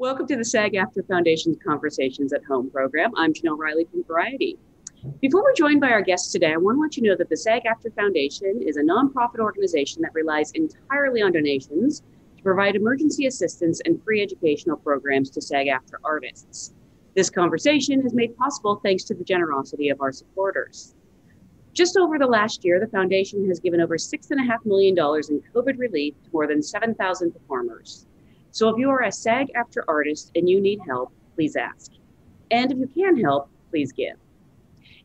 Welcome to the SAG AFTRA Foundation's Conversations at Home program. I'm Jenelle Riley from Variety. Before we're joined by our guests today, I want to let you know that the SAG AFTRA Foundation is a nonprofit organization that relies entirely on donations to provide emergency assistance and free educational programs to SAG AFTRA artists. This conversation is made possible thanks to the generosity of our supporters. Just over the last year, the foundation has given over $6.5 million in COVID relief to more than 7,000 performers. So if you are a SAG AFTRA artist and you need help, please ask. And if you can help, please give.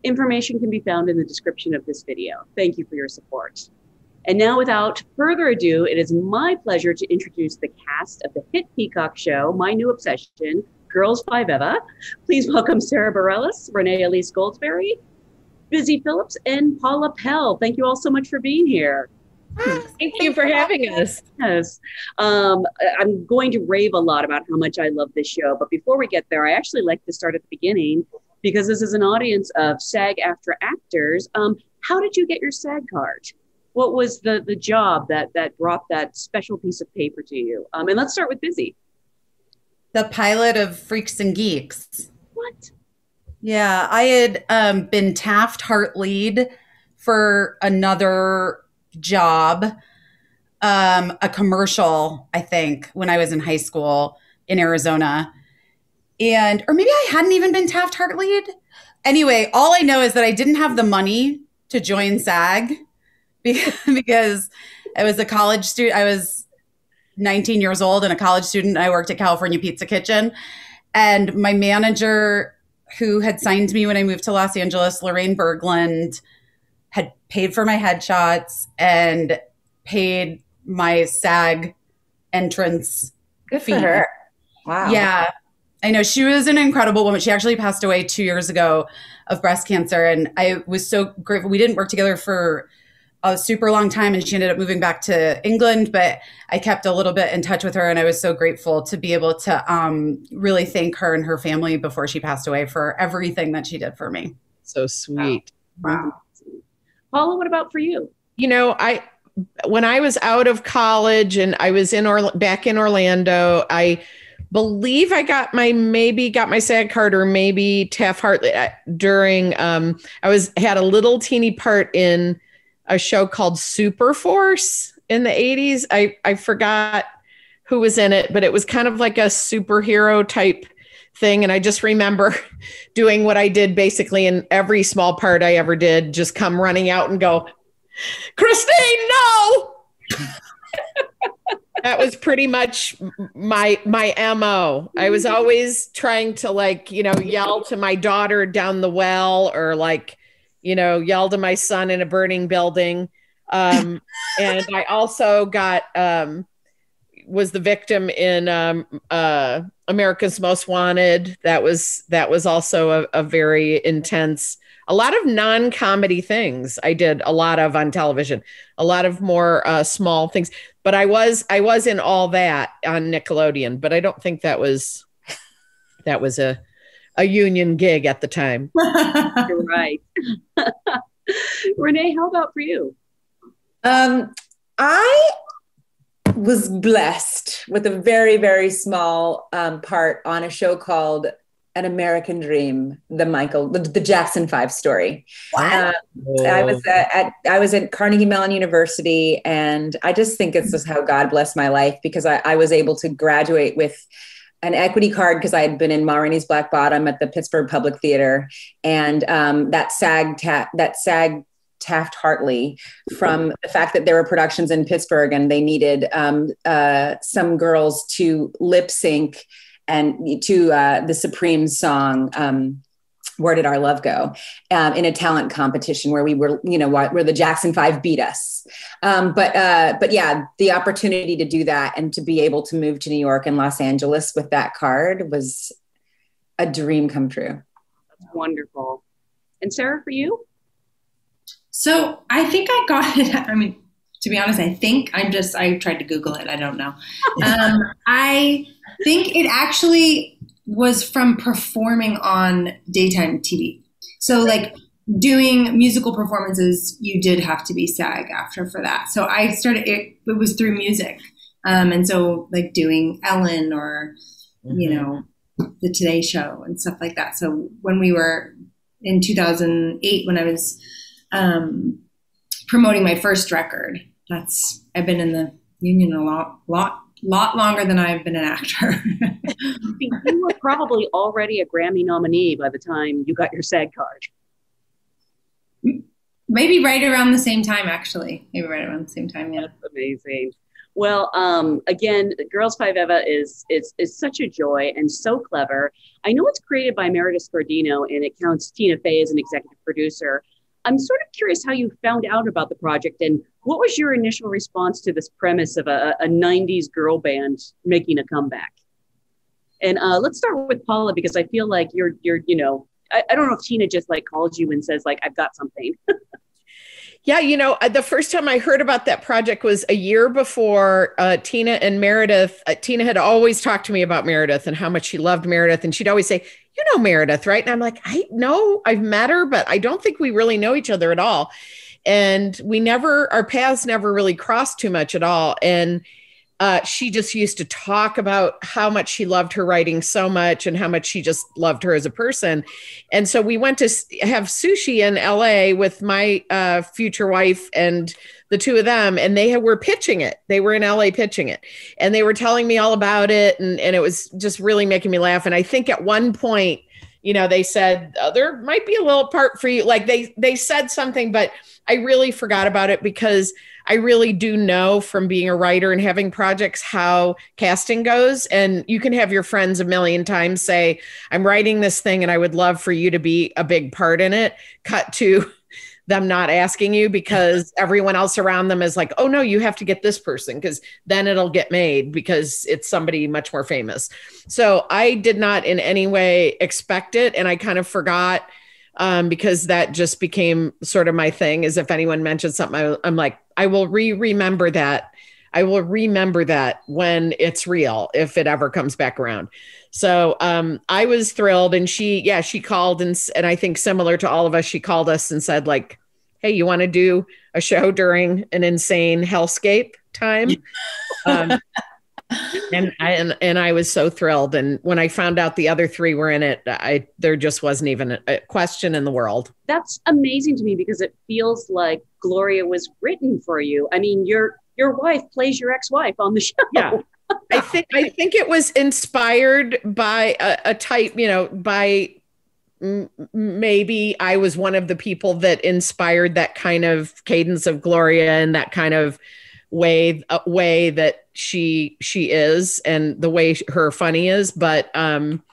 Information can be found in the description of this video. Thank you for your support. And now, without further ado, it is my pleasure to introduce the cast of the hit Peacock show, My New Obsession, Girls Five Eva. Please welcome Sara Bareilles, Renee Elise Goldsberry, Busy Philipps, and Paula Pell. Thank you all so much for being here. Thank you for having us. Yes. Um, I'm going to rave a lot about how much I love this show. But before we get there, I actually like to start at the beginning because this is an audience of SAG AFTRA actors. Um, how did you get your SAG card? What was the, the job that, that brought that special piece of paper to you? Um, and let's start with Busy. The pilot of Freaks and Geeks. What? Yeah, I had um, been Taft Hartleyed for another job, um, a commercial, I think, when I was in high school in Arizona. And, or maybe I hadn't even been Taft Hartleyed. Anyway, all I know is that I didn't have the money to join SAG because I was a college student. I was 19 years old and a college student. I worked at California Pizza Kitchen. And my manager, who had signed me when I moved to Los Angeles, Lorraine Berglund, paid for my headshots and paid my SAG entrance. Good fee. for her. Wow. Yeah. I know she was an incredible woman. She actually passed away two years ago of breast cancer. And I was so grateful. We didn't work together for a super long time and she ended up moving back to England, but I kept a little bit in touch with her and I was so grateful to be able to um, really thank her and her family before she passed away for everything that she did for me. So sweet. Wow. wow. Paula, what about for you? You know, I when I was out of college and I was in or back in Orlando, I believe I got my maybe got my SAG card or maybe Taft Hartley uh, during um I was had a little teeny part in a show called Super Force in the 80s. I I forgot who was in it, but it was kind of like a superhero type thing. And I just remember doing what I did basically in every small part I ever did, just come running out and go, Christine, no. that was pretty much my my mo i was always trying to like you know yell to my daughter down the well or like you know yell to my son in a burning building um and i also got um was the victim in um, uh, America's Most Wanted. That was that was also a, a very intense. A lot of non-comedy things I did a lot of on television. A lot of more uh, small things. But I was I was in all that on Nickelodeon. But I don't think that was that was a a union gig at the time. You're right. Renee, how about for you? Um, I was blessed with a very very small um, part on a show called an American Dream, the Michael, the, the Jackson Five story. Wow. Uh, I was at, at, I was at Carnegie Mellon University, and I just think it's just how God blessed my life because I, I was able to graduate with an equity card because I had been in Ma Rainey's Black Bottom at the Pittsburgh Public Theater, and um, that SAG ta- that SAG Taft Hartley from the fact that there were productions in Pittsburgh and they needed um, uh, some girls to lip sync and to uh, the Supreme song. Um, where did our love go? Um, in a talent competition where we were you know where the jackson five beat us. Um, but uh, but yeah the opportunity to do that and to be able to move to new york and los angeles with that card was a dream come true. That's wonderful. And sara for you so I think I got it. I mean, to be honest, I think I'm just, I tried to Google it. I don't know. Um, I think it actually was from performing on daytime TV. So, like, doing musical performances, you did have to be SAG AFTRA for that. So I started, it, it was through music. Um, and so, like, doing Ellen or mm-hmm. you know, the Today Show and stuff like that. So when we were in 2008, when I was um, promoting my first record, that's I've been in the union a lot, lot, lot longer than I've been an actor. you were probably already a Grammy nominee by the time you got your SAG card. Maybe right around the same time, actually. Maybe right around the same time. Yeah. That's amazing. Well, um, again, Girls Five Eva is, is is such a joy and so clever. I know it's created by Meredith Scardino and it counts Tina Fey as an executive producer. I'm sort of curious how you found out about the project and what was your initial response to this premise of a, a 90s girl band making a comeback? And uh, let's start with Paula because I feel like you're you're you know I, I don't know if Tina just like calls you and says like I've got something. Yeah, you know, the first time I heard about that project was a year before uh, Tina and Meredith. Uh, Tina had always talked to me about Meredith and how much she loved Meredith. And she'd always say, You know Meredith, right? And I'm like, I know I've met her, but I don't think we really know each other at all. And we never, our paths never really crossed too much at all. And uh, she just used to talk about how much she loved her writing so much and how much she just loved her as a person. And so we went to have sushi in LA with my uh, future wife and the two of them, and they were pitching it. They were in LA pitching it, and they were telling me all about it, and, and it was just really making me laugh. And I think at one point, you know, they said oh, there might be a little part for you. Like they they said something, but I really forgot about it because I really do know from being a writer and having projects how casting goes. And you can have your friends a million times say, I'm writing this thing and I would love for you to be a big part in it. Cut to them not asking you because everyone else around them is like, oh no, you have to get this person because then it'll get made because it's somebody much more famous. So I did not in any way expect it. And I kind of forgot um, because that just became sort of my thing. Is if anyone mentions something, I, I'm like, I will re remember that. I will remember that when it's real, if it ever comes back around. So um, I was thrilled, and she, yeah, she called and and I think similar to all of us, she called us and said like, "Hey, you want to do a show during an insane hellscape time?" um, and I, and and I was so thrilled. And when I found out the other three were in it, I there just wasn't even a, a question in the world. That's amazing to me because it feels like Gloria was written for you. I mean, your your wife plays your ex-wife on the show. Yeah. I think I think it was inspired by a, a type, you know, by maybe I was one of the people that inspired that kind of cadence of Gloria and that kind of way uh, way that she she is and the way her funny is but um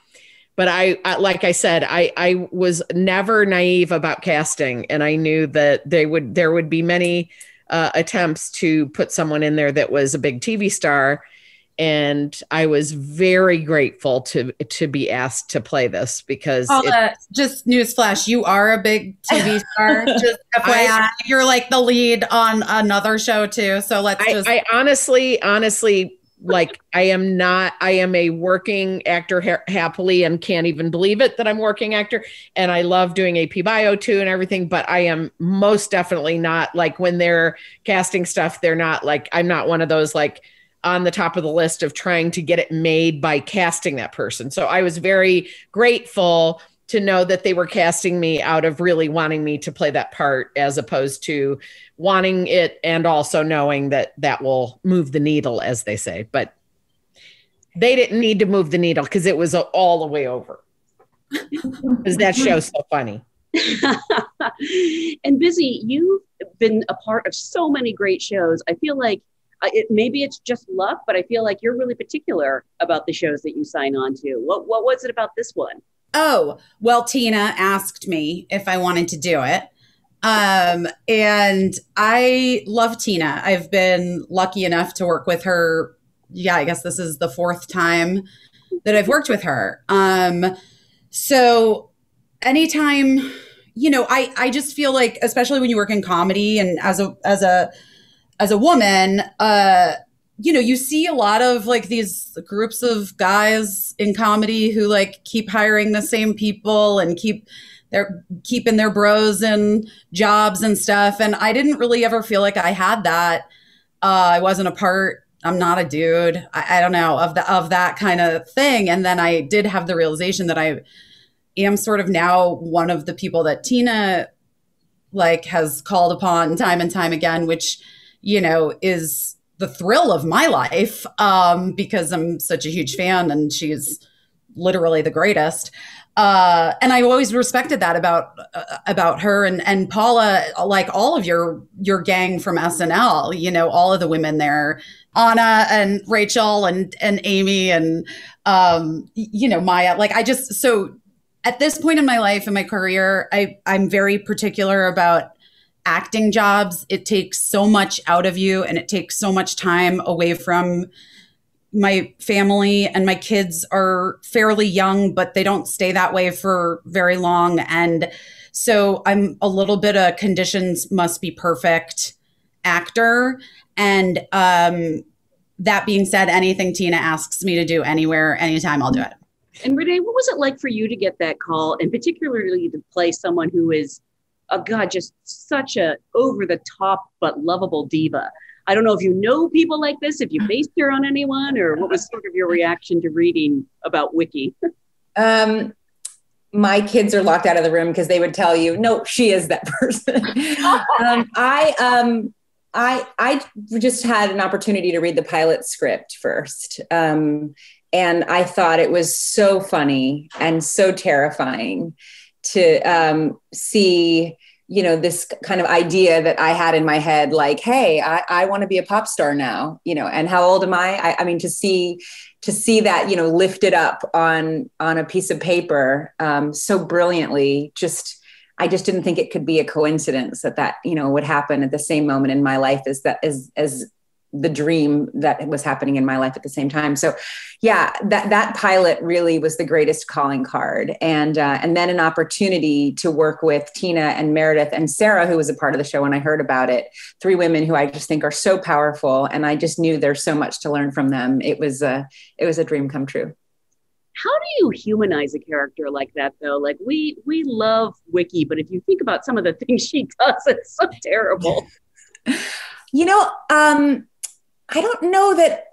but I, I, like i said i i was never naive about casting and i knew that they would there would be many uh, attempts to put someone in there that was a big tv star and I was very grateful to to be asked to play this because it, just newsflash, you are a big TV star. just FYI, you're like the lead on another show too. So let's I, just. I honestly, honestly, like I am not. I am a working actor ha- happily and can't even believe it that I'm working actor. And I love doing AP Bio too and everything. But I am most definitely not like when they're casting stuff. They're not like I'm not one of those like on the top of the list of trying to get it made by casting that person. So I was very grateful to know that they were casting me out of really wanting me to play that part as opposed to wanting it and also knowing that that will move the needle as they say. But they didn't need to move the needle because it was all the way over. Because that show's so funny. And busy you've been a part of so many great shows. I feel like it, maybe it's just luck, but I feel like you're really particular about the shows that you sign on to. What what was it about this one? Oh, well, Tina asked me if I wanted to do it. Um, and I love Tina. I've been lucky enough to work with her. Yeah, I guess this is the fourth time that I've worked with her. Um, so anytime, you know, I, I just feel like, especially when you work in comedy and as a, as a, as a woman, uh, you know, you see a lot of like these groups of guys in comedy who like keep hiring the same people and keep they're keeping their bros in jobs and stuff. And I didn't really ever feel like I had that. Uh, I wasn't a part I'm not a dude. I, I don't know of the of that kind of thing. And then I did have the realization that I am sort of now one of the people that Tina like has called upon time and time again, which you know is the thrill of my life um, because I'm such a huge fan and she's literally the greatest. Uh, and I always respected that about uh, about her and and Paula, like all of your your gang from SNL. You know, all of the women there, Anna and Rachel and and Amy and um, you know Maya. Like I just so at this point in my life and my career, I I'm very particular about acting jobs. It takes so much out of you, and it takes so much time away from my family and my kids are fairly young, but they don't stay that way for very long. And so I'm a little bit of conditions must be perfect actor. And um, that being said, anything Tina asks me to do anywhere, anytime, I'll do it. And Renee, what was it like for you to get that call, and particularly to play someone who is, oh God, just such a over the top but lovable diva? I don't know if you know people like this, if you based her on anyone, or what was sort of your reaction to reading about Wickie? Um, my kids are locked out of the room because they would tell you, no, she is that person. um, I um, I I just had an opportunity to read the pilot script first. Um, and I thought it was so funny and so terrifying to um, see you know this kind of idea that i had in my head like hey i, I want to be a pop star now you know and how old am I? I i mean to see to see that you know lifted up on on a piece of paper um, so brilliantly just i just didn't think it could be a coincidence that that you know would happen at the same moment in my life as that as as the dream that was happening in my life at the same time. So, yeah, that that pilot really was the greatest calling card, and uh, and then an opportunity to work with Tina and Meredith and Sara, who was a part of the show when I heard about it. Three women who I just think are so powerful, and I just knew there's so much to learn from them. It was a it was a dream come true. How do you humanize a character like that, though? Like we we love Wickie, but if you think about some of the things she does, it's so terrible. You know, um, I don't know that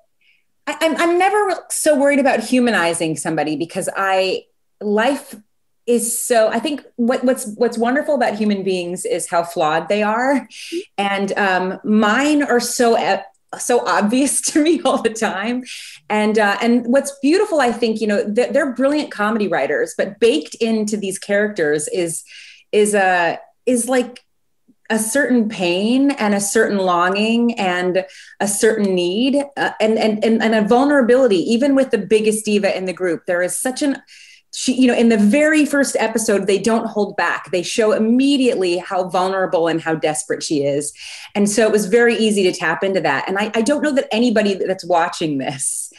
I, I'm, I'm never so worried about humanizing somebody because I life is so i think what, what's what's wonderful about human beings is how flawed they are. And um, mine are so so obvious to me all the time. And uh, and what's beautiful i think you know they're, they're brilliant comedy writers but baked into these characters is is a uh, is like a certain pain and a certain longing and a certain need uh, and, and, and a vulnerability even with the biggest diva in the group. There is such an she you know in the very first episode they don't hold back. They show immediately how vulnerable and how desperate she is. And so it was very easy to tap into that. And i, I don't know that anybody that's watching this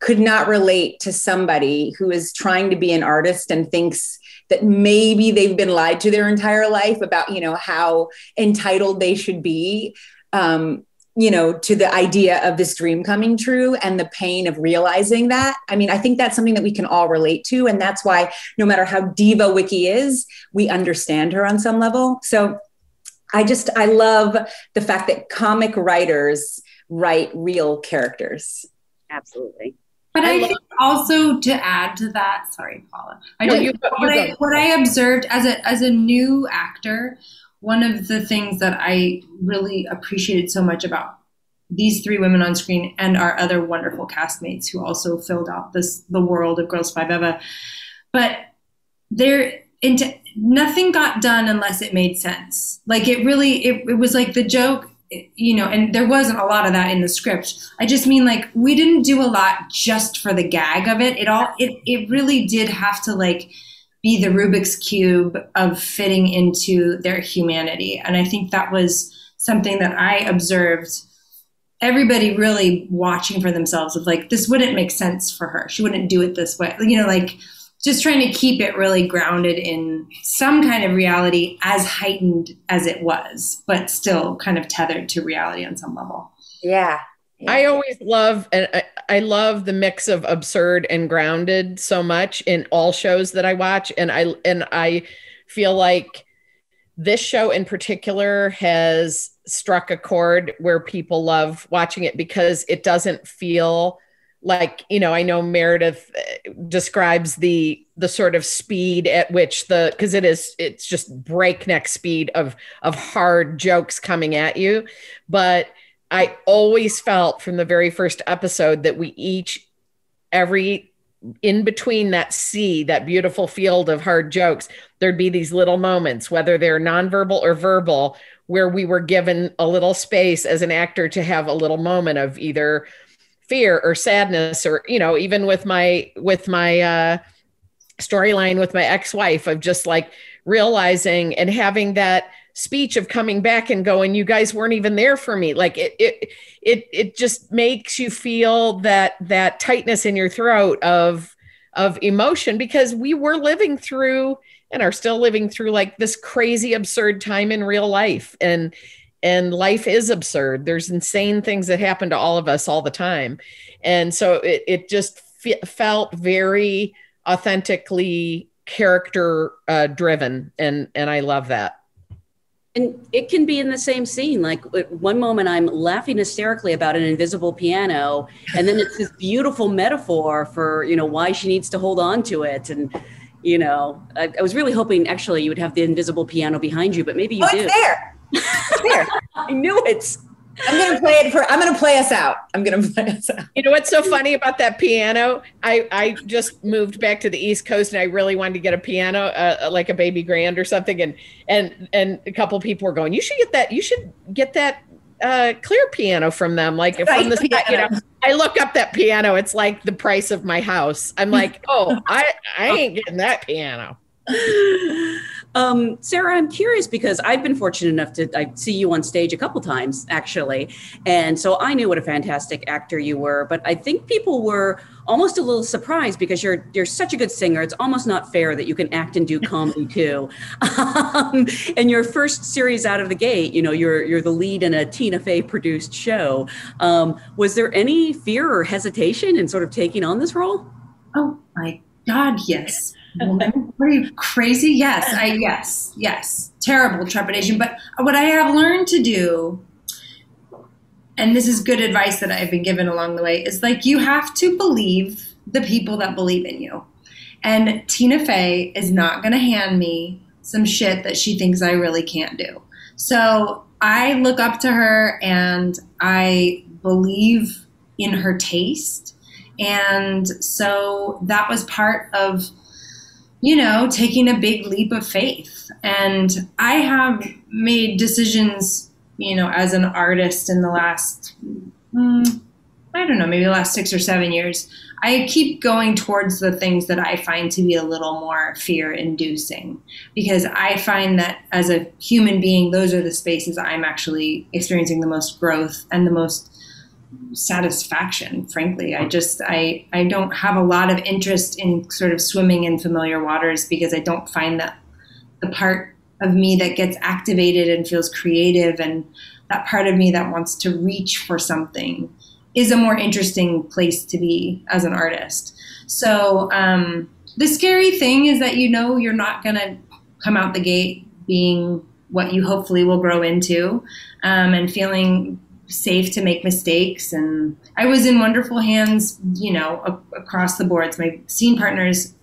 could not relate to somebody who is trying to be an artist and thinks that maybe they've been lied to their entire life about you know how entitled they should be um, you know to the idea of this dream coming true and the pain of realizing that. I mean i think that's something that we can all relate to and that's why no matter how diva wickie is we understand her on some level. So i just i love the fact that comic writers write real characters. Absolutely but I, I think also to add to that, sorry, Paula. I no, what, I, what I observed as a as a new actor, one of the things that I really appreciated so much about these three women on screen and our other wonderful castmates who also filled out this the world of Girls Five Eva, but there into nothing got done unless it made sense. Like it really, it, it was like the joke you know, and there wasn't a lot of that in the script. I just mean like we didn't do a lot just for the gag of it. It all it it really did have to like be the Rubik's cube of fitting into their humanity. And I think that was something that I observed everybody really watching for themselves of like this wouldn't make sense for her. She wouldn't do it this way. You know, like just trying to keep it really grounded in some kind of reality as heightened as it was, but still kind of tethered to reality on some level. Yeah. yeah. I always love and I, I love the mix of absurd and grounded so much in all shows that I watch and I and I feel like this show in particular has struck a chord where people love watching it because it doesn't feel like you know i know meredith uh, describes the the sort of speed at which the because it is it's just breakneck speed of of hard jokes coming at you. But i always felt from the very first episode that we each every in between that sea that beautiful field of hard jokes there'd be these little moments whether they're nonverbal or verbal where we were given a little space as an actor to have a little moment of either fear or sadness or you know even with my with my uh storyline with my ex-wife of just like realizing and having that speech of coming back and going you guys weren't even there for me. Like it it it it just makes you feel that that tightness in your throat of of emotion because we were living through and are still living through like this crazy absurd time in real life. And and life is absurd. There's insane things that happen to all of us all the time. And so it, it just f- felt very authentically character uh, driven and and i love that. And it can be in the same scene. Like one moment i'm laughing hysterically about an invisible piano and then it's this beautiful metaphor for you know why she needs to hold on to it. And you know i, I was really hoping actually you would have the invisible piano behind you but maybe you oh, do. it's there there. I knew it. I'm gonna play it for. I'm gonna play us out. I'm gonna play us out. You know what's so funny about that piano? I I just moved back to the East Coast and I really wanted to get a piano, uh, like a baby grand or something, and and and a couple people were going, "You should get that. You should get that uh, clear piano from them. Like from the you know, I look up that piano. It's like the price of my house. I'm like, oh, I I ain't getting that piano. Um, Sara, I'm curious because I've been fortunate enough to I see you on stage a couple times actually, and so I knew what a fantastic actor you were. But I think people were almost a little surprised because you're you're such a good singer. It's almost not fair that you can act and do comedy too. Um, and your first series out of the gate, you know, you're you're the lead in a Tina Fey produced show. Um, was there any fear or hesitation in sort of taking on this role? Oh my God, yes. You crazy? Yes, I yes, yes. Terrible trepidation. But what I have learned to do, and this is good advice that I've been given along the way, is like you have to believe the people that believe in you. And Tina Fey is not gonna hand me some shit that she thinks I really can't do. So I look up to her and I believe in her taste. And so that was part of you know, taking a big leap of faith. And I have made decisions, you know, as an artist in the last, mm, I don't know, maybe the last six or seven years. I keep going towards the things that I find to be a little more fear inducing because I find that as a human being, those are the spaces I'm actually experiencing the most growth and the most satisfaction frankly. I just i i don't have a lot of interest in sort of swimming in familiar waters because i don't find that the part of me that gets activated and feels creative and that part of me that wants to reach for something is a more interesting place to be as an artist. So um, the scary thing is that you know you're not going to come out the gate being what you hopefully will grow into um, and feeling safe to make mistakes. And I was in wonderful hands, you know, a- across the boards. My scene partners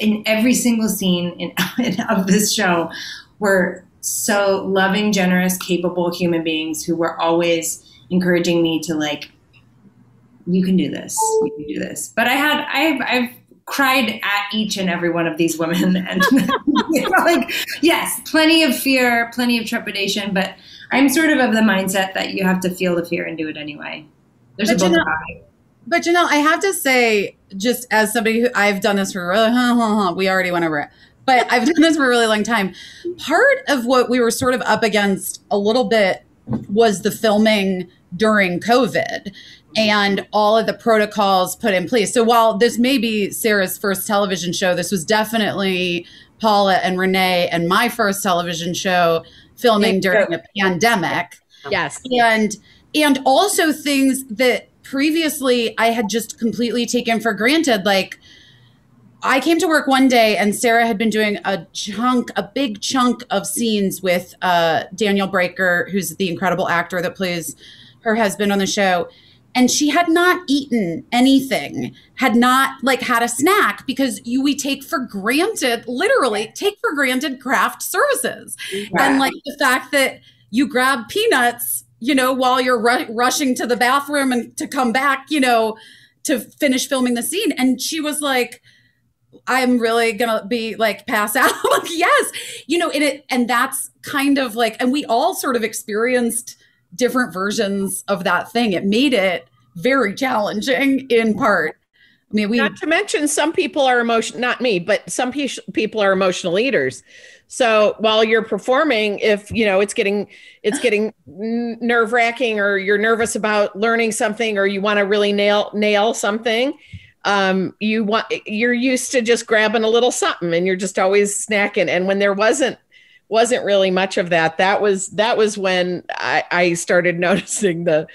in every single scene in, of this show were so loving, generous, capable human beings who were always encouraging me to like, you can do this, you can do this. But I had, I've, I've cried at each and every one of these women, and you know, like, yes, plenty of fear, plenty of trepidation, but I'm sort of of the mindset that you have to feel the fear and do it anyway. There's but a book you know, about it. But you know, I have to say, just as somebody who I've done this for, uh, we already went over it, but I've done this for a really long time. Part of what we were sort of up against a little bit was the filming during COVID and all of the protocols put in place. So while this may be Sara's first television show, this was definitely Paula and Renee and my first television show filming during a pandemic. Yes. And and also things that previously I had just completely taken for granted like I came to work one day and Sara had been doing a chunk, a big chunk of scenes with uh, Daniel Breaker, who's the incredible actor that plays her husband on the show. And she had not eaten anything, had not like had a snack because you we take for granted, literally take for granted craft services. And like the fact that you grab peanuts, you know, while you're ru- rushing to the bathroom and to come back, you know, to finish filming the scene. And she was like, I'm really gonna be like pass out. like, yes, you know, and it and that's kind of like, and we all sort of experienced different versions of that thing. It made it very challenging in part. I mean, we not to mention some people are emotion not me, but some pe- people are emotional eaters. So while you're performing, if you know it's getting it's getting nerve wracking, or you're nervous about learning something, or you want to really nail nail something, um, you want you're used to just grabbing a little something, and you're just always snacking. And when there wasn't wasn't really much of that, that was that was when I, I started noticing the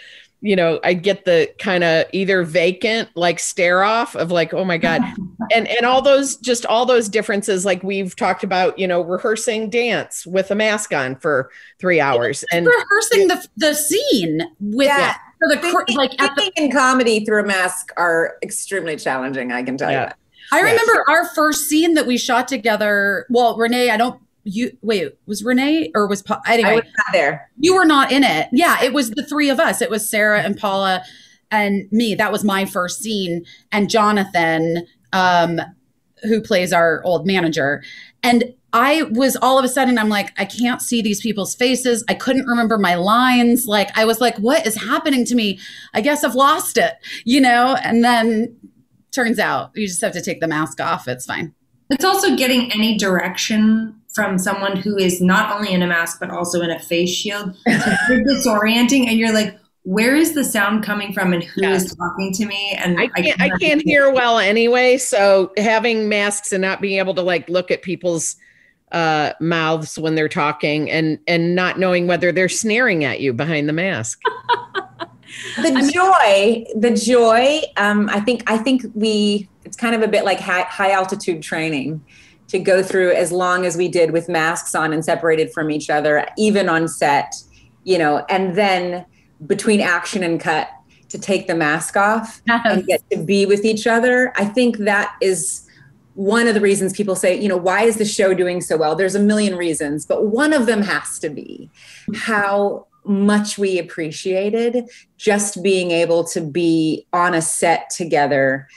you know, I get the kind of either vacant, like stare off of like, oh my God. and and all those just all those differences, like we've talked about, you know, rehearsing dance with a mask on for three hours. And rehearsing the the scene with Yeah. the like at the Thinking in comedy through a mask are extremely challenging. I can tell you that. I Yes. remember our first scene that we shot together. Well, Renee, I don't. You wait, was Renee or was Pa- I anyway? was not there. you were not in it. Yeah, it was the three of us. It was Sara and Paula and me. That was my first scene, and Jonathan, um, who plays our old manager, and. I was all of a sudden, I'm like, I can't see these people's faces. I couldn't remember my lines. Like, I was like, what is happening to me? I guess I've lost it, you know? And then turns out you just have to take the mask off. It's fine. It's also getting any direction from someone who is not only in a mask but also in a face shield. It's disorienting, and you're like, "Where is the sound coming from, and who is Yes. talking to me?" And I can't I can't hear well anyway. So having masks and not being able to like look at people's uh, mouths when they're talking and and not knowing whether they're sneering at you behind the mask. the joy the joy um, i think i think we it's kind of a bit like high, high altitude training to go through as long as we did with masks on and separated from each other even on set you know and then between action and cut to take the mask off and get to be with each other. I think that is one of the reasons people say you know why is the show doing so well? There's a million reasons but one of them has to be how much we appreciated just being able to be on a set together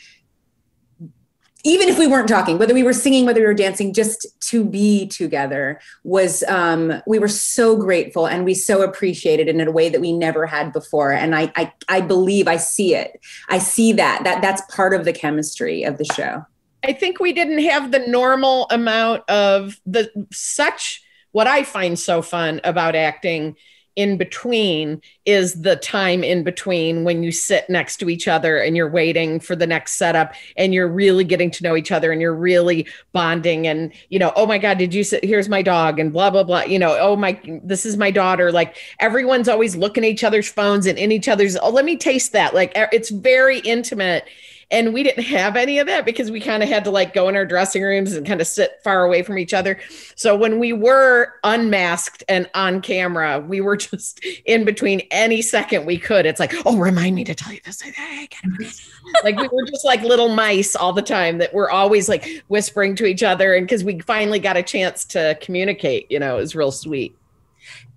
even if we weren't talking whether we were singing whether we were dancing just to be together was um, we were so grateful and we so appreciated in a way that we never had before. And I, I i believe i see it. I see that that that's part of the chemistry of the show. I think we didn't have the normal amount of the such what I find so fun about acting in between is the time in between when you sit next to each other and you're waiting for the next setup and you're really getting to know each other and you're really bonding and you know oh my god did you sit here's my dog and blah blah blah you know oh my this is my daughter. Like everyone's always looking at each other's phones and in each other's oh let me taste that. Like it's very intimate and we didn't have any of that because we kind of had to like go in our dressing rooms and kind of sit far away from each other. So when we were unmasked and on camera we were just in between any second we could. It's like oh remind me to tell you this like we were just like little mice all the time that were always like whispering to each other. And because we finally got a chance to communicate you know it was real sweet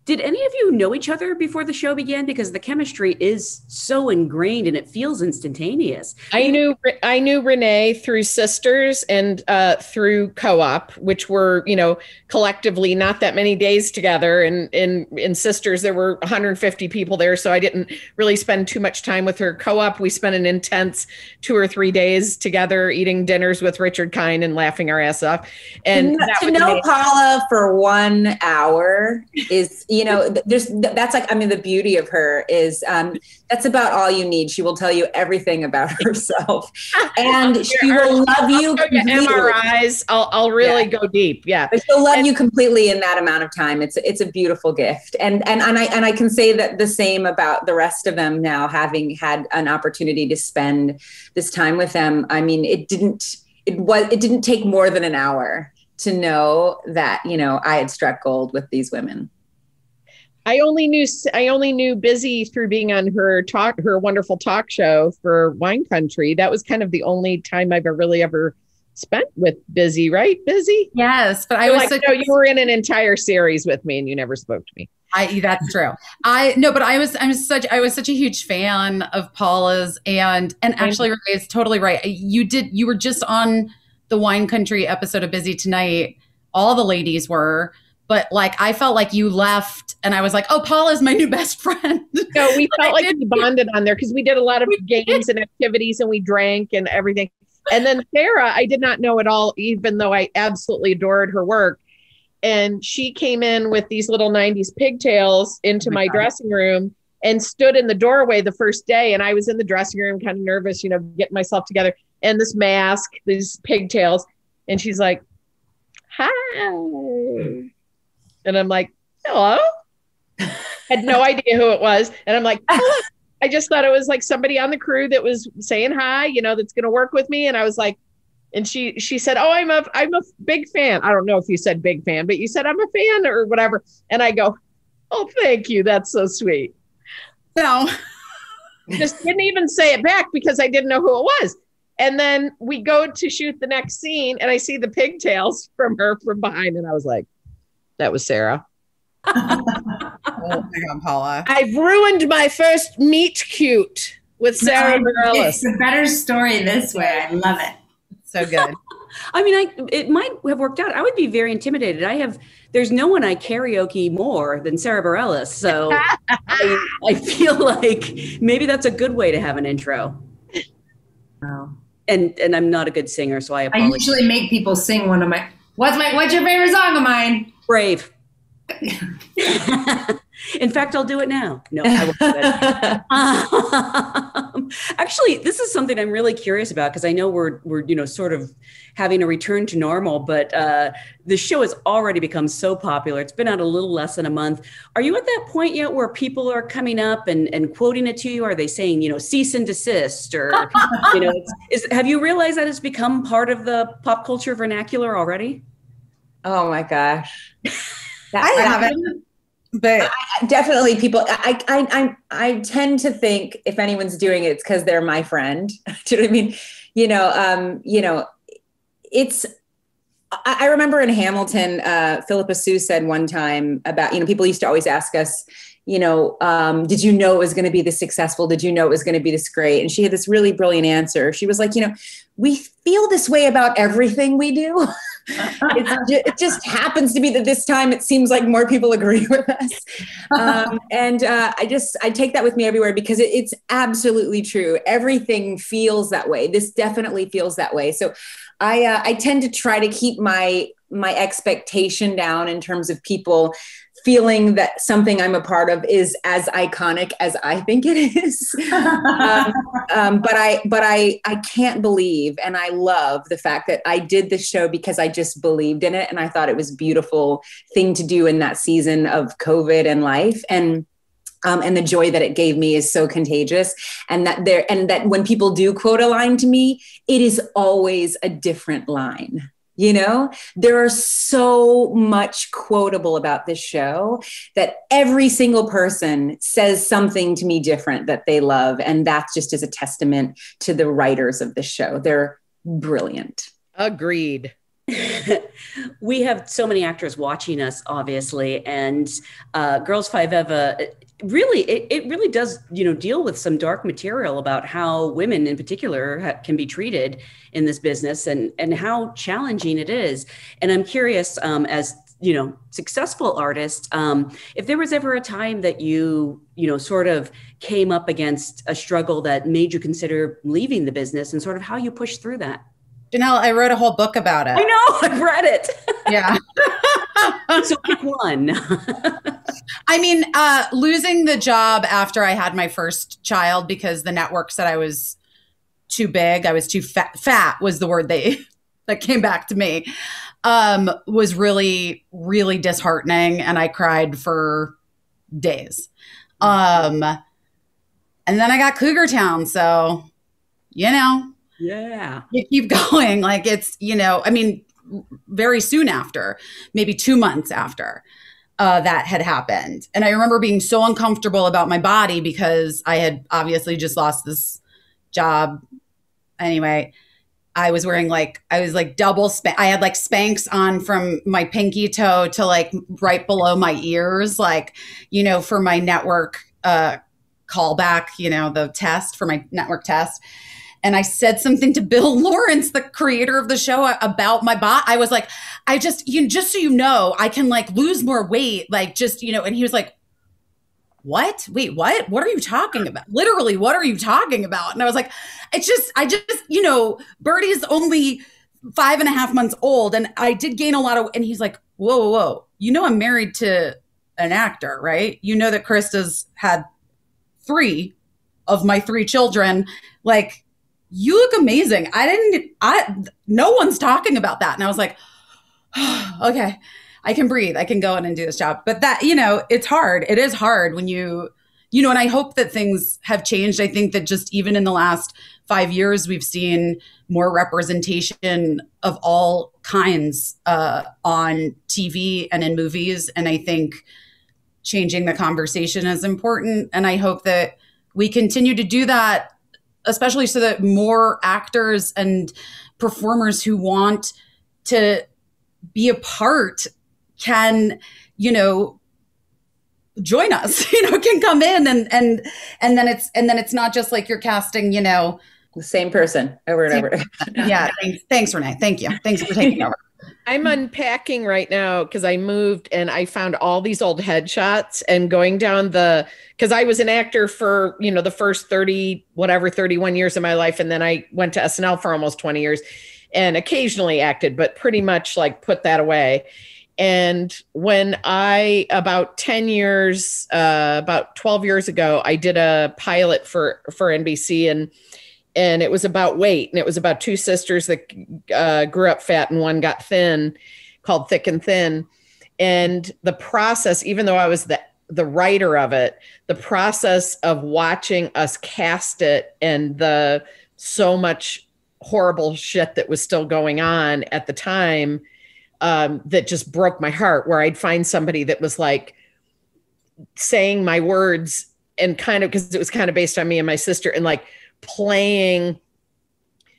Did any of you know each other before the show began? Because the chemistry is so ingrained and it feels instantaneous. I knew I knew Renee through sisters and uh, through co-op, which were you know collectively not that many days together. And in in sisters there were 150 people there, so I didn't really spend too much time with her. Co-op we spent an intense two or three days together, eating dinners with Richard Kine and laughing our ass off. And to, that to was know amazing. Paula for one hour is, you know, there's that's like I mean the beauty of her is um, that's about all you need. She will tell you everything about herself, and she will love you. Completely. MRIs. I'll I'll really go deep. Yeah. But she'll love And- you completely in that amount of time. It's it's a beautiful gift, and and and I and I can say that the same about the rest of them now, having had an opportunity to spend this time with them. I mean, it didn't. it was it didn't take more than an hour to know that you know I had struck gold with these women. I only knew I only knew Busy through being on her talk her wonderful talk show for Wine Country. That was kind of the only time I've ever really ever spent with Busy, right? Busy. Yes, but I was like, such, no, you were in an entire series with me, and you never spoke to me. I that's true. I no, but I was I'm such I was such a huge fan of Paula's, and and actually, is totally right. You did you were just on the Wine Country episode of Busy tonight. All the ladies were but like I felt like you left and I was like, oh, Paula's my new best friend. No, we felt like we bonded on there because we did a lot of games and activities and we drank and everything. And then Sara, I did not know at all, even though I absolutely adored her work. And she came in with these little 90s pigtails into oh my, my dressing room and stood in the doorway the first day. And I was in the dressing room, kind of nervous, you know, getting myself together. And this mask, these pigtails. And she's like, hi. And I'm like, hello. Had no idea who it was. And I'm like, I just thought it was like somebody on the crew that was saying hi, you know, that's going to work with me. And I was like, and she she said, "Oh, I'm a I'm a big fan." I don't know if you said big fan, but you said I'm a fan or whatever. And I go, "Oh, thank you. That's so sweet." No, just didn't even say it back because I didn't know who it was. And then we go to shoot the next scene, and I see the pigtails from her from behind, and I was like, that was Sara. oh my God, Paula. I've ruined my first meet cute with Sara no, It's a better story this way. I love it. So good. I mean, I it might have worked out. I would be very intimidated. I have there's no one I karaoke more than Sara Bareilles, so I, I, feel like maybe that's a good way to have an intro. Wow. And and I'm not a good singer, so I apologize. I usually make people sing one of my what's my what's your favorite song of mine? Brave. In fact, I'll do it now. No, I won't. um, actually, this is something I'm really curious about because I know we're we're you know sort of having a return to normal, but uh, the show has already become so popular. It's been out a little less than a month. Are you at that point yet where people are coming up and, and quoting it to you? Are they saying you know cease and desist or you know is have you realized that it's become part of the pop culture vernacular already? Oh my gosh. That, I haven't. But I, definitely people I, I I I tend to think if anyone's doing it, it's because they're my friend. Do you know what I mean? You know, um, you know, it's I, I remember in Hamilton, uh, Phillipa Soo said one time about, you know, people used to always ask us, you know, um, did you know it was going to be this successful? Did you know it was going to be this great? And she had this really brilliant answer. She was like, you know, we feel this way about everything we do. it just happens to be that this time it seems like more people agree with us. Um, and uh, I just, I take that with me everywhere because it, it's absolutely true. Everything feels that way. This definitely feels that way. So I, uh, I tend to try to keep my my expectation down in terms of people feeling that something I'm a part of is as iconic as I think it is. um, um, but I, but I, I can't believe, and I love the fact that I did this show because I just believed in it, and I thought it was beautiful thing to do in that season of COVID and life, and. Um, and the joy that it gave me is so contagious and that there and that when people do quote a line to me it is always a different line you know, there are so much quotable about this show that every single person says something to me different that they love. And that's just as a testament to the writers of the show. They're brilliant. Agreed. we have so many actors watching us, obviously, and uh, Girls Five Eva really it, it really does you know deal with some dark material about how women in particular ha- can be treated in this business and and how challenging it is. And i'm curious um, as you know successful artist um, if there was ever a time that you you know sort of came up against a struggle that made you consider leaving the business and sort of how you pushed through that jenelle i wrote a whole book about it i know i've read it yeah so pick one. I mean, uh, losing the job after I had my first child because the network said I was too big, I was too fat. Fat was the word they that came back to me. Um, was really, really disheartening, and I cried for days. Um, and then I got Cougar Town, so you know, Yeah. You keep going. Like it's, you know, I mean, very soon after, maybe two months after uh, that had happened. And I remember being so uncomfortable about my body because I had obviously just lost this job. Anyway, I was wearing like I was like double spank. I had like Spanx on from my pinky toe to like right below my ears, like you know, for my network uh, callback. You know, the test for my network test. And I said something to Bill Lawrence, the creator of the show, about my bot. I was like, I just, you just so you know, I can like lose more weight, like just you know. And he was like, what? Wait, what? What are you talking about? Literally, what are you talking about? And I was like, it's just, I just, you know, Birdie is only five and a half months old, and I did gain a lot of. And he's like, whoa, whoa, whoa, you know, I'm married to an actor, right? You know that Christa's had three of my three children. Like, you look amazing. I didn't, I, no one's talking about that. And I was like, okay. I can breathe. I can go in and do this job. But that, you know, it's hard. It is hard when you, you know, and I hope that things have changed. I think that just even in the last five years, we've seen more representation of all kinds uh, on TV and in movies. And I think changing the conversation is important. And I hope that we continue to do that, especially so that more actors and performers who want to be a part can, you know, join us, you know, can come in and and and then it's and then it's not just like you're casting, you know, the same person over and over. yeah, thanks, thanks, Renee. Thank you. Thanks for taking over. I'm unpacking right now because I moved and I found all these old headshots and going down the because I was an actor for you know the first 30 whatever 31 years of my life and then I went to SNL for almost 20 years and occasionally acted but pretty much like put that away. And when I, about 10 years, uh, about 12 years ago, I did a pilot for, for NBC and, and it was about weight. And it was about two sisters that uh, grew up fat and one got thin called Thick and Thin. And the process, even though I was the, the writer of it, the process of watching us cast it and the so much horrible shit that was still going on at the time um, that just broke my heart where I'd find somebody that was like saying my words and kind of because it was kind of based on me and my sister and like playing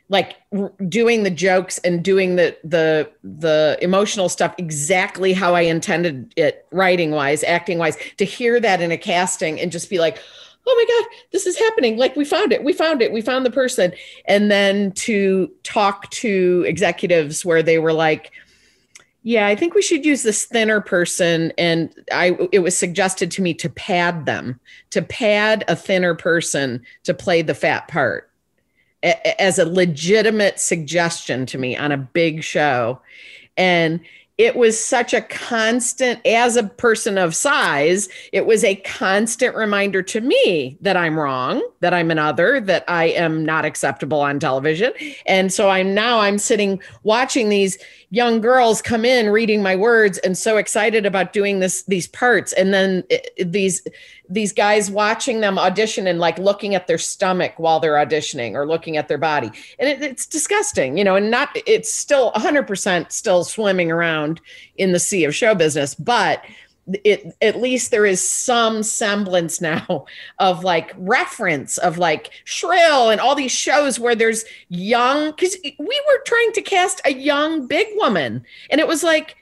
like r- doing the jokes and doing the the the emotional stuff exactly how I intended it writing wise acting wise to hear that in a casting and just be like oh my god this is happening. Like we found it. We found it. We found the person. And then to talk to executives where they were like yeah, I think we should use this thinner person. And I it was suggested to me to pad them, to pad a thinner person to play the fat part as a legitimate suggestion to me on a big show. And it was such a constant, as a person of size, it was a constant reminder to me that I'm wrong, that I'm an other, that I am not acceptable on television. And so I'm now I'm sitting watching these young girls come in reading my words and so excited about doing this these parts. And then it, these these guys watching them audition and like looking at their stomach while they're auditioning or looking at their body. And it, it's disgusting you know and not it's still 100% still swimming around in the sea of show business but it at least there is some semblance now of like reference of like shrill and all these shows where there's young because we were trying to cast a young big woman and it was like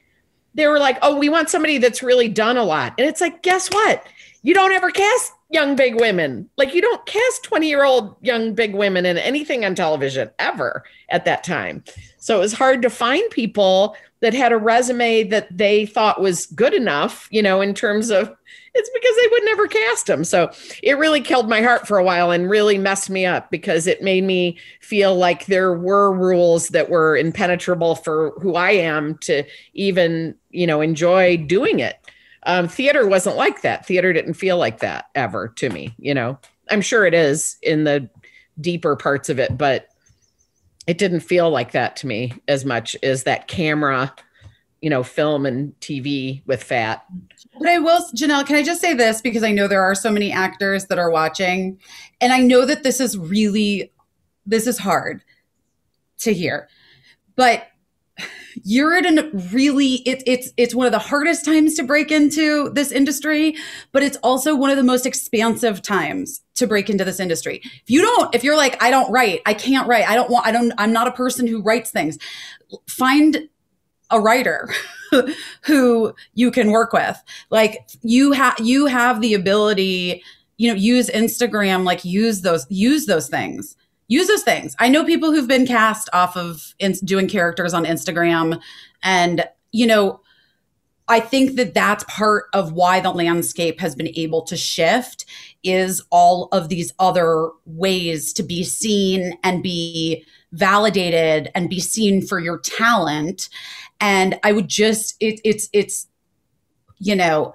they were like oh we want somebody that's really done a lot. And it's like guess what? You don't ever cast young big women. Like you don't cast 20 year old young big women in anything on television ever at that time. So it was hard to find people that had a resume that they thought was good enough, you know, in terms of it's because they would never cast them. So it really killed my heart for a while and really messed me up because it made me feel like there were rules that were impenetrable for who I am to even, you know, enjoy doing it. Um, theater wasn't like that. Theater didn't feel like that ever to me, you know. I'm sure it is in the deeper parts of it, but it didn't feel like that to me as much as that camera you know film and tv with fat but i will jenelle can i just say this because i know there are so many actors that are watching and i know that this is really this is hard to hear. But you're in a really it, it's it's one of the hardest times to break into this industry but it's also one of the most expansive times to break into this industry. If you don't if you're like i don't write i can't write i don't want i don't i'm not a person who writes things find a writer who you can work with. Like you have you have the ability you know use instagram like use those use those things use those things. I know people who've been cast off of in, doing characters on Instagram. And, you know, I think that that's part of why the landscape has been able to shift is all of these other ways to be seen and be validated and be seen for your talent. And I would just, it, it's, it's, you know,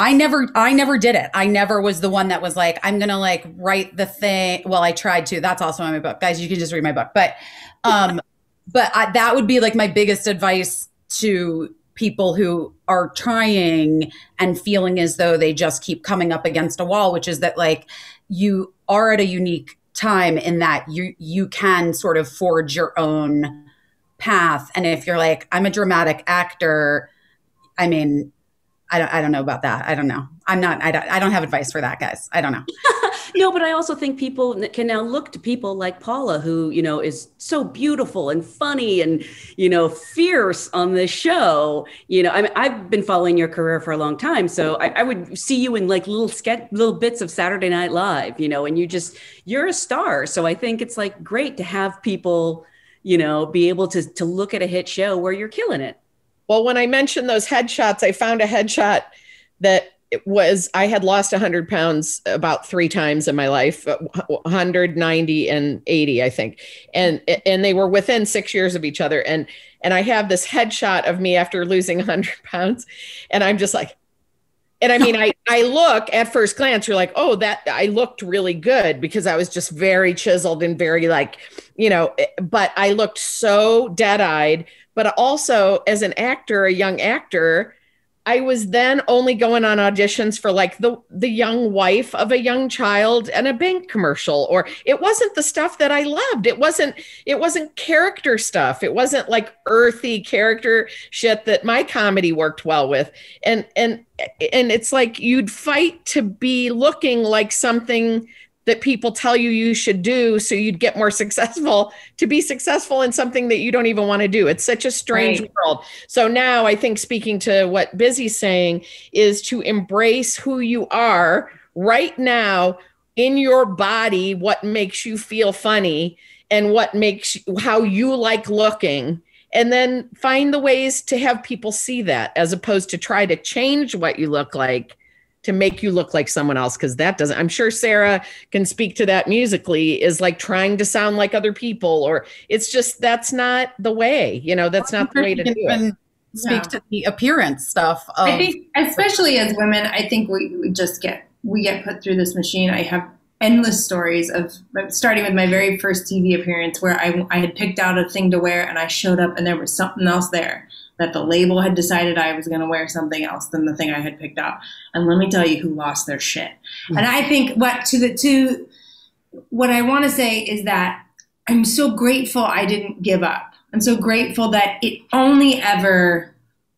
I never I never did it. I never was the one that was like I'm going to like write the thing. Well, I tried to. That's also in my book. Guys, you can just read my book. But um but I, that would be like my biggest advice to people who are trying and feeling as though they just keep coming up against a wall, which is that like you are at a unique time in that you you can sort of forge your own path and if you're like I'm a dramatic actor, I mean, I don't, I don't know about that. I don't know. I'm not, I don't, I don't have advice for that, guys. I don't know. no, but I also think people can now look to people like Paula, who, you know, is so beautiful and funny and, you know, fierce on this show. You know, I mean, I've been following your career for a long time. So I, I would see you in like little sketch, little bits of Saturday Night Live, you know, and you just, you're a star. So I think it's like great to have people, you know, be able to, to look at a hit show where you're killing it. Well, when I mentioned those headshots, I found a headshot that was I had lost 100 pounds about three times in my life 190 and 80 I think. And and they were within 6 years of each other. And and I have this headshot of me after losing 100 pounds. And I'm just like and I mean I I look at first glance you're like oh that I looked really good because I was just very chiseled and very like you know eh, but I looked so dead-eyed but also as an actor, a young actor, I was then only going on auditions for like the the young wife of a young child and a bank commercial or it wasn't the stuff that I loved. It wasn't it wasn't character stuff. It wasn't like earthy character shit that my comedy worked well with. And and and it's like you'd fight to be looking like something that people tell you you should do so you'd get more successful to be successful in something that you don't even want to do. It's such a strange right. world. So now I think speaking to what Busy's saying is to embrace who you are right now in your body, what makes you feel funny and what makes how you like looking and then find the ways to have people see that as opposed to try to change what you look like to make you look like someone else because that doesn't i'm sure sara can speak to that musically is like trying to sound like other people or it's just that's not the way you know that's not the way to do it. speak yeah. to the appearance stuff of- i think especially as women i think we, we just get we get put through this machine. I have endless stories of uh, starting with my very first tv appearance where I, I had picked out a thing to wear and i showed up and there was something else there that the label had decided I was going to wear something else than the thing I had picked out. And let me tell you who lost their shit. Mm-hmm. And I think what to the to what I want to say is that I'm so grateful I didn't give up. I'm so grateful that it only ever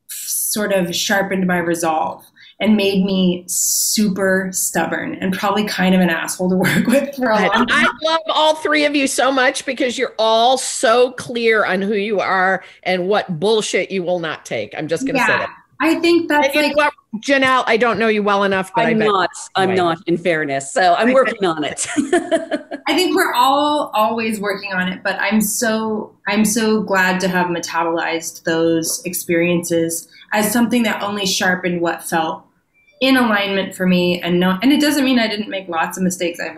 sort of sharpened my resolve and made me super stubborn and probably kind of an asshole to work with for a long time. I love all three of you so much because you're all so clear on who you are and what bullshit you will not take. I'm just going to yeah, say that. I think that's and like Jenelle. I don't know you well enough, but I'm not. I'm right. not. In fairness, so I'm working on it. I think we're all always working on it, but I'm so I'm so glad to have metabolized those experiences as something that only sharpened what felt in alignment for me and no and it doesn't mean I didn't make lots of mistakes. I have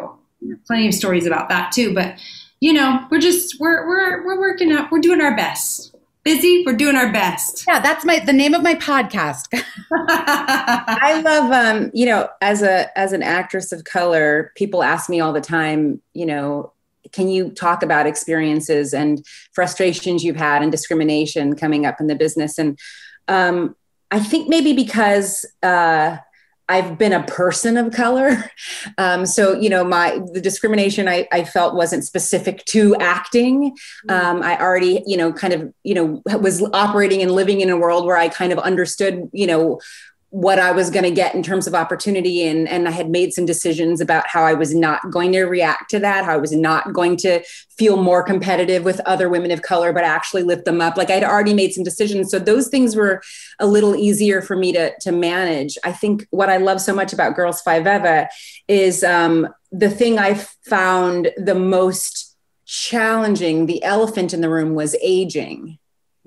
plenty of stories about that too, but you know, we're just we're we're we're working out. We're doing our best. Busy, we're doing our best. Yeah, that's my the name of my podcast. I love um, you know, as a as an actress of color, people ask me all the time, you know, can you talk about experiences and frustrations you've had and discrimination coming up in the business and um, I think maybe because uh, I've been a person of color. Um, so, you know, my the discrimination I, I felt wasn't specific to acting. Um, I already, you know, kind of, you know, was operating and living in a world where I kind of understood, you know, what I was going to get in terms of opportunity. And, and I had made some decisions about how I was not going to react to that, how I was not going to feel more competitive with other women of color, but actually lift them up. Like I'd already made some decisions. So those things were a little easier for me to, to manage. I think what I love so much about Girls5eva is um, the thing I found the most challenging, the elephant in the room was aging.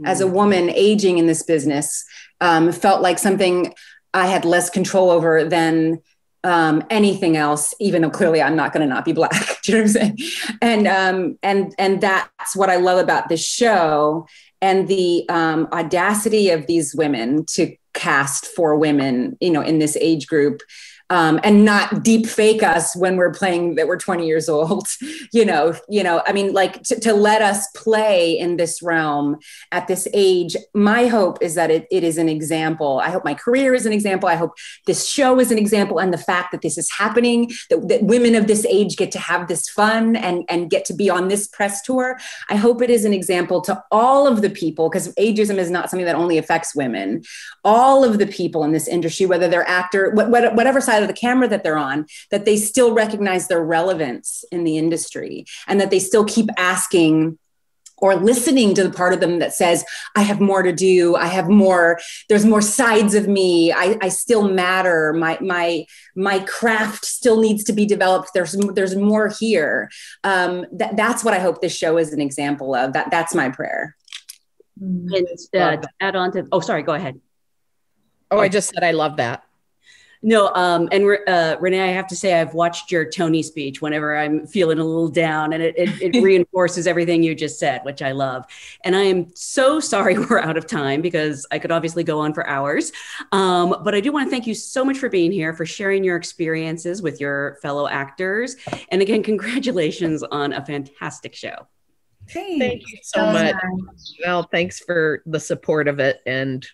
As a mm. woman, aging in this business um, felt like something I had less control over than um, anything else, even though clearly I'm not going to not be black. Do you know what I'm saying? And um, and and that's what I love about this show and the um, audacity of these women to cast for women, you know, in this age group um, and not deep fake us when we're playing that we're 20 years old you know you know i mean like to, to let us play in this realm at this age my hope is that it, it is an example. I hope my career is an example. I hope this show is an example and the fact that this is happening that, that women of this age get to have this fun and and get to be on this press tour i hope it is an example to all of the people because ageism is not something that only affects women. All of the people in this industry whether they're actor whatever side side of the camera that they're on, that they still recognize their relevance in the industry and that they still keep asking or listening to the part of them that says i have more to do. I have more. There's more sides of me. I, I still matter. My my my craft still needs to be developed. There's there's more here. Um, that, that's what i hope this show is an example of. That that's my prayer. And uh, add on to oh sorry go ahead. Oh i just said i love that no, um, and uh, Renee, I have to say, I've watched your Tony speech whenever I'm feeling a little down, and it, it, it reinforces everything you just said, which I love. And I am so sorry we're out of time because I could obviously go on for hours. Um, but I do want to thank you so much for being here, for sharing your experiences with your fellow actors. And again, congratulations on a fantastic show. Thanks. Thank you so much. Well, thanks for the support of it. And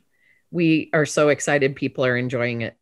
we are so excited people are enjoying it.